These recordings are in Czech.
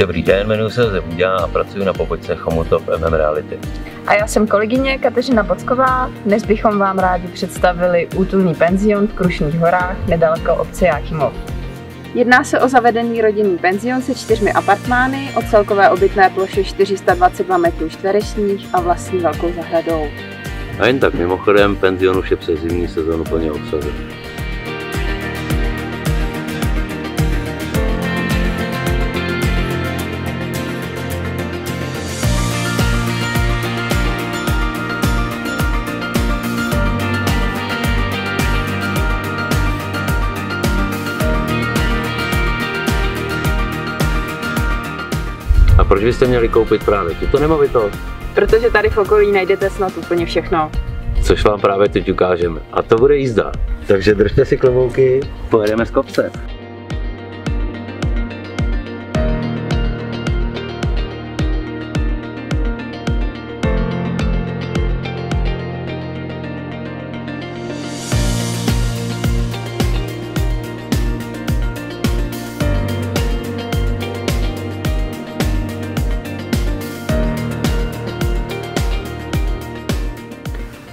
Dobrý den, jmenuji se Josef Udělá a pracuji na pobočce Chomutov MM Reality. A já jsem kolegyně Kateřina Pocková. Dnes bychom vám rádi představili útulný penzion v Krušných horách nedaleko obce Jáchymov. Jedná se o zavedený rodinný penzion se čtyřmi apartmány o celkové obytné ploše 422 metrů čtverečních a vlastní velkou zahradou. A jen tak mimochodem, penzion už je přes zimní sezónu plně obsazen. A proč byste měli koupit právě tuto nemovitost? Protože tady v okolí najdete snad úplně všechno. Což vám právě teď ukážeme. A to bude jízda. Takže držte si klobouky, pojedeme z kopce.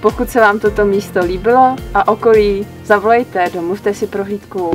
Pokud se vám toto místo líbilo a okolí, zavolejte, domluvte si prohlídku.